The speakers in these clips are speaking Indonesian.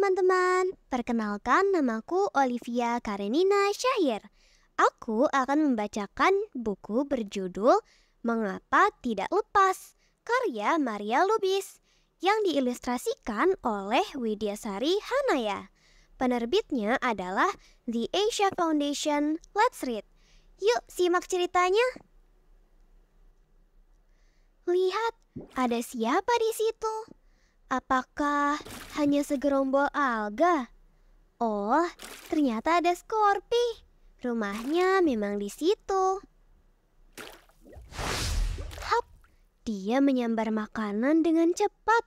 teman-teman, perkenalkan namaku Olivia Karenina Syahir. Aku akan membacakan buku berjudul Mengapa Tidak Lepas, karya Maria Lubis, yang diilustrasikan oleh Widyasari Hanaya. Penerbitnya adalah The Asia Foundation. Let's read. Yuk simak ceritanya. Lihat, ada siapa di situ? Apakah hanya segerombol alga? Oh, ternyata ada Scorpi. Rumahnya memang di situ. Hap, dia menyambar makanan dengan cepat.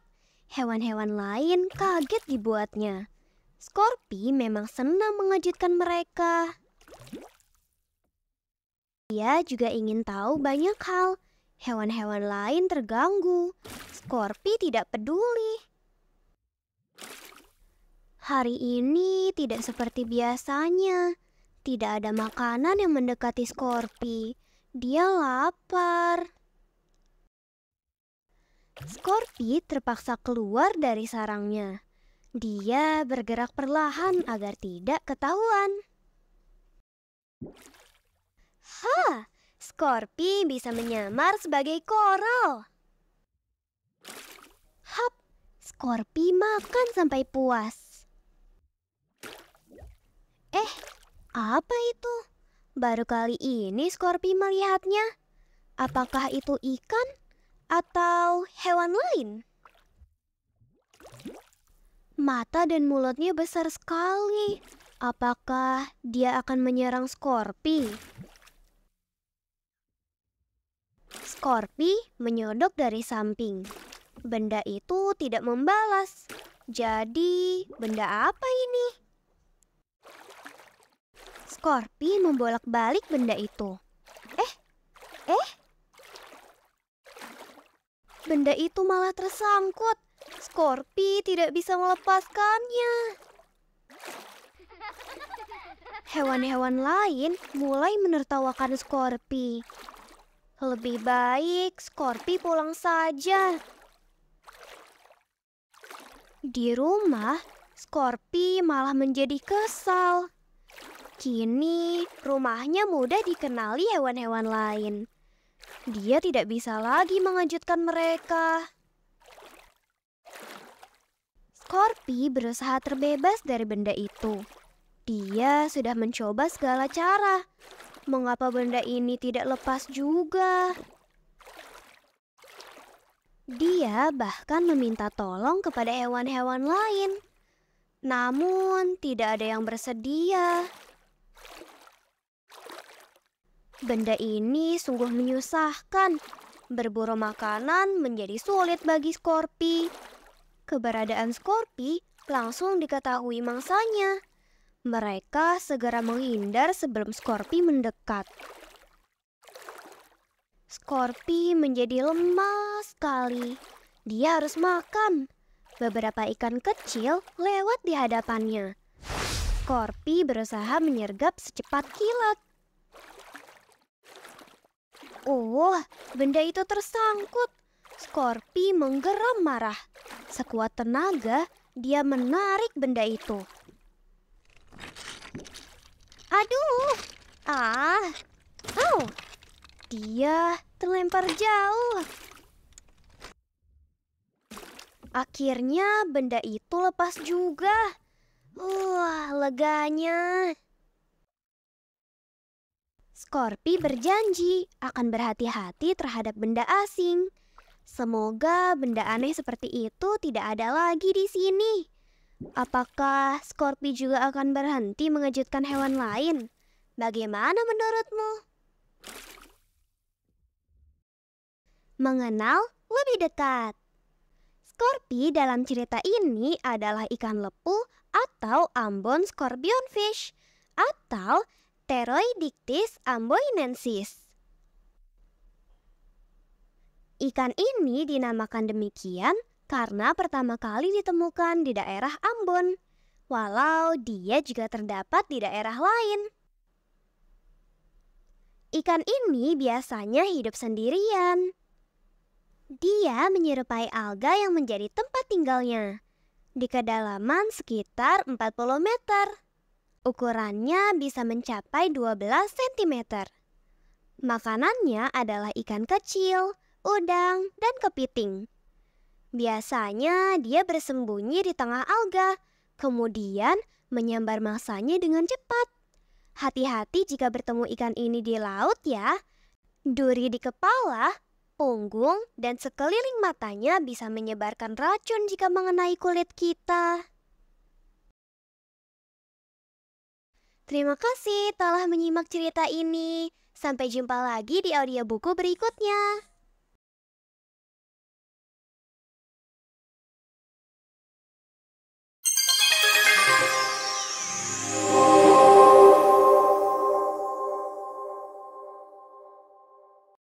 Hewan-hewan lain kaget dibuatnya. Scorpi memang senang mengejutkan mereka. Dia juga ingin tahu banyak hal. Hewan-hewan lain terganggu. Scorpi tidak peduli. Hari ini tidak seperti biasanya. Tidak ada makanan yang mendekati Scorpi. Dia lapar. Scorpi terpaksa keluar dari sarangnya. Dia bergerak perlahan agar tidak ketahuan. Ha, Scorpi bisa menyamar sebagai koral. Hap, Scorpi makan sampai puas. Eh, apa itu? Baru kali ini Scorpi melihatnya. Apakah itu ikan atau hewan lain? Mata dan mulutnya besar sekali. Apakah dia akan menyerang Scorpi? Scorpi menyodok dari samping. Benda itu tidak membalas. Jadi, benda apa ini? Scorpi membolak-balik benda itu. Eh, eh. Benda itu malah tersangkut. Scorpi tidak bisa melepaskannya. Hewan-hewan lain mulai menertawakan Scorpi. Lebih baik Scorpi pulang saja. Di rumah, Scorpi malah menjadi kesal. Kini rumahnya mudah dikenali hewan-hewan lain. Dia tidak bisa lagi mengejutkan mereka. Scorpi berusaha terbebas dari benda itu. Dia sudah mencoba segala cara. Mengapa benda ini tidak lepas juga? Dia bahkan meminta tolong kepada hewan-hewan lain. Namun, tidak ada yang bersedia. Benda ini sungguh menyusahkan. Berburu makanan menjadi sulit bagi Scorpi. Keberadaan Scorpi langsung diketahui mangsanya. Mereka segera menghindar sebelum Scorpi mendekat. Scorpi menjadi lemah sekali. Dia harus makan. Beberapa ikan kecil lewat di hadapannya. Scorpi berusaha menyergap secepat kilat. Oh, benda itu tersangkut. Scorpi menggeram marah. Sekuat tenaga, dia menarik benda itu. Aduh! Ah! Dia terlempar jauh. Akhirnya benda itu lepas juga. Wah, leganya. Scorpi berjanji akan berhati-hati terhadap benda asing. Semoga benda aneh seperti itu tidak ada lagi di sini. Apakah Scorpi juga akan berhenti mengejutkan hewan lain? Bagaimana menurutmu? Mengenal lebih dekat. Scorpi dalam cerita ini adalah ikan lepu atau Ambon scorpionfish atau Pteroidictis amboinensis. Ikan ini dinamakan demikian karena pertama kali ditemukan di daerah Ambon, walau dia juga terdapat di daerah lain. Ikan ini biasanya hidup sendirian. Dia menyerupai alga yang menjadi tempat tinggalnya. di kedalaman sekitar 40 meter. Ukurannya bisa mencapai 12 cm. Makanannya adalah ikan kecil, udang, dan kepiting. Biasanya dia bersembunyi di tengah alga, kemudian menyambar masanya dengan cepat. Hati-hati jika bertemu ikan ini di laut ya. Duri di kepala, punggung, dan sekeliling matanya bisa menyebarkan racun jika mengenai kulit kita. Terima kasih telah menyimak cerita ini. Sampai jumpa lagi di audiobuku berikutnya.